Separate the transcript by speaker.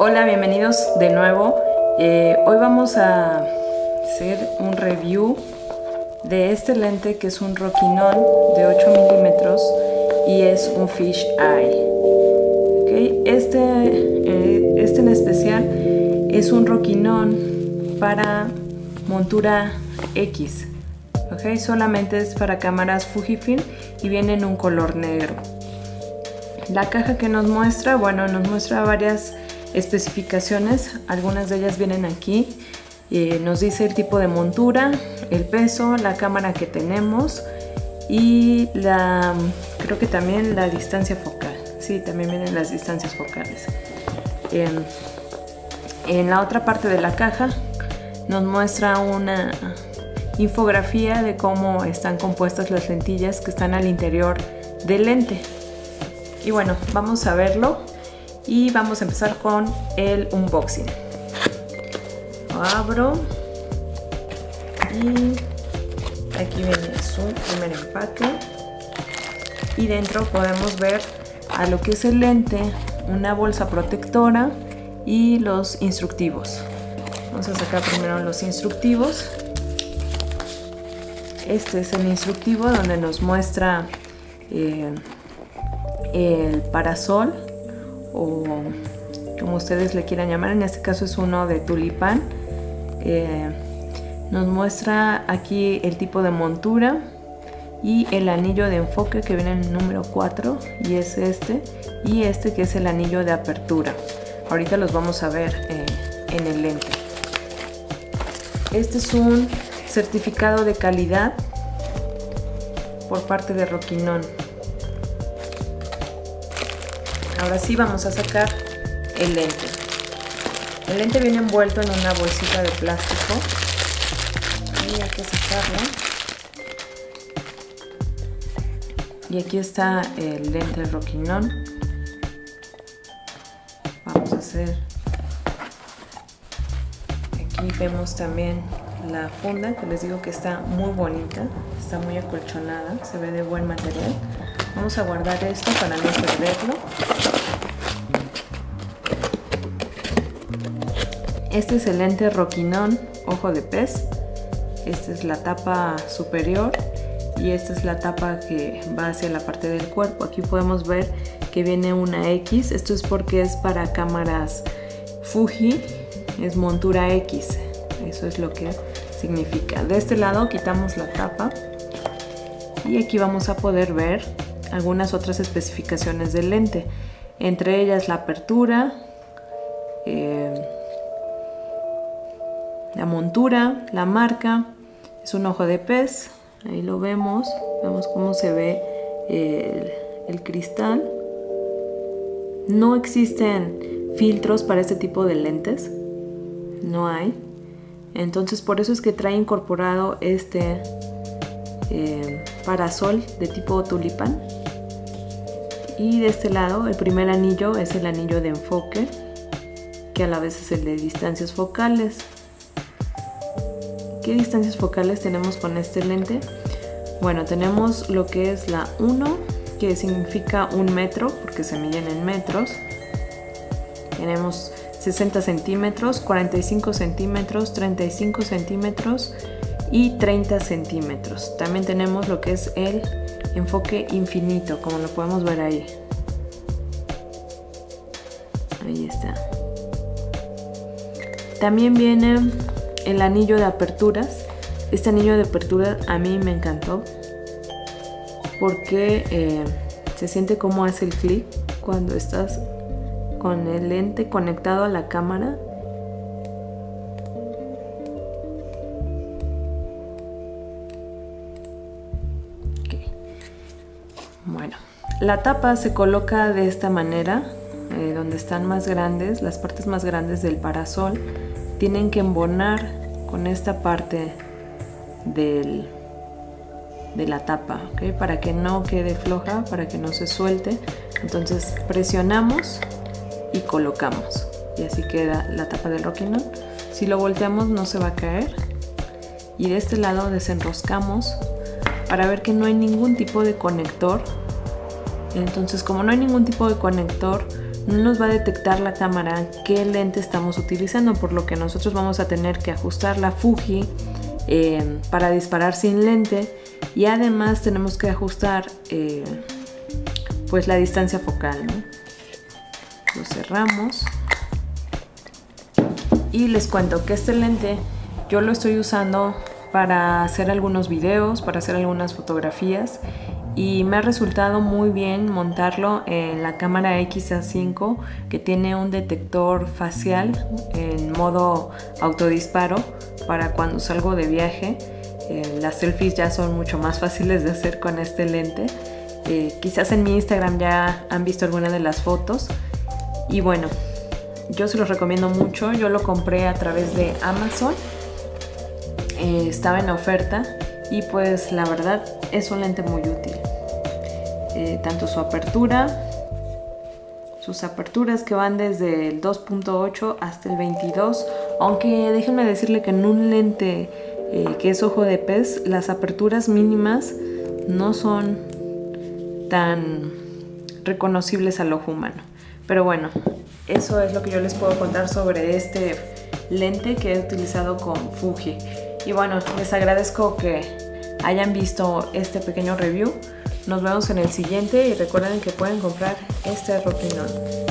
Speaker 1: Hola, bienvenidos de nuevo. Eh, hoy vamos a hacer un review de este lente que es un Rokinon de 8 milímetros y es un Fish Eye. ¿Okay? Este, eh, este en especial es un Rokinon para montura X. ¿okay? Solamente es para cámaras Fujifilm y viene en un color negro. La caja que nos muestra, bueno, nos muestra varias especificaciones, algunas de ellas vienen aquí. Eh, nos dice el tipo de montura, el peso, la cámara que tenemos y la, creo que también la distancia focal. Sí, también vienen las distancias focales. en la otra parte de la caja nos muestra una infografía de cómo están compuestas las lentillas que están al interior del lente. Y bueno, vamos a verlo y vamos a empezar con el unboxing. Lo abro y aquí viene su primer empaque y dentro podemos ver a lo que es el lente, una bolsa protectora y los instructivos. Vamos a sacar primero los instructivos. Este es el instructivo donde nos muestra eh, el parasol o como ustedes le quieran llamar, en este caso es uno de tulipán. Eh, nos muestra aquí el tipo de montura y el anillo de enfoque que viene en el número 4 y es este y este que es el anillo de apertura. Ahorita los vamos a ver eh, en el lente. Este es un certificado de calidad por parte de Roquinon. Ahora sí vamos a sacar el lente. El lente viene envuelto en una bolsita de plástico y hay que sacarlo. Y aquí está el lente Roquinon. Vamos a hacer. Aquí vemos también la funda que les digo que está muy bonita, está muy acolchonada, se ve de buen material. Vamos a guardar esto para no perderlo. Este es el lente Roquinón ojo de pez. Esta es la tapa superior y esta es la tapa que va hacia la parte del cuerpo. Aquí podemos ver que viene una X. Esto es porque es para cámaras Fuji, es montura X. Eso es lo que significa. De este lado quitamos la tapa y aquí vamos a poder ver algunas otras especificaciones del lente, entre ellas la apertura, eh, la montura, la marca, es un ojo de pez, ahí lo vemos, vemos cómo se ve el, el cristal. No existen filtros para este tipo de lentes, no hay. Entonces por eso es que trae incorporado este eh, parasol de tipo tulipán. Y de este lado el primer anillo es el anillo de enfoque, que a la vez es el de distancias focales. ¿Qué distancias focales tenemos con este lente? Bueno, tenemos lo que es la 1, que significa un metro, porque se miden en metros. Tenemos 60 centímetros, 45 centímetros, 35 centímetros y 30 centímetros. También tenemos lo que es el enfoque infinito, como lo podemos ver ahí. Ahí está. También viene el anillo de aperturas. Este anillo de apertura a mí me encantó porque eh, se siente como hace el clic cuando estás con el lente conectado a la cámara Bueno, la tapa se coloca de esta manera, eh, donde están más grandes, las partes más grandes del parasol, tienen que embonar con esta parte del, de la tapa, para que no quede floja, para que no se suelte. Entonces presionamos y colocamos. Y así queda la tapa del Rockinol. Si lo volteamos no se va a caer. Y de este lado desenroscamos para ver que no hay ningún tipo de conector. Entonces como no hay ningún tipo de conector, no nos va a detectar la cámara qué lente estamos utilizando, por lo que nosotros vamos a tener que ajustar la Fuji eh, para disparar sin lente y además tenemos que ajustar eh, pues la distancia focal. Lo cerramos y les cuento que este lente yo lo estoy usando para hacer algunos videos, para hacer algunas fotografías y me ha resultado muy bien montarlo en la cámara XA5 que tiene un detector facial en modo autodisparo para cuando salgo de viaje. Eh, las selfies ya son mucho más fáciles de hacer con este lente. Eh, quizás en mi Instagram ya han visto alguna de las fotos. Y bueno, yo se los recomiendo mucho. Yo lo compré a través de Amazon. Eh, estaba en oferta y pues la verdad es un lente muy útil. Eh, tanto su apertura, sus aperturas que van desde el 2.8 hasta el 22, aunque déjenme decirle que en un lente eh, que es ojo de pez, las aperturas mínimas no son tan reconocibles al ojo humano. Pero bueno, eso es lo que yo les puedo contar sobre este lente que he utilizado con Fuji. Y bueno, les agradezco que hayan visto este pequeño review. Nos vemos en el siguiente y recuerden que pueden comprar este Rocklinol.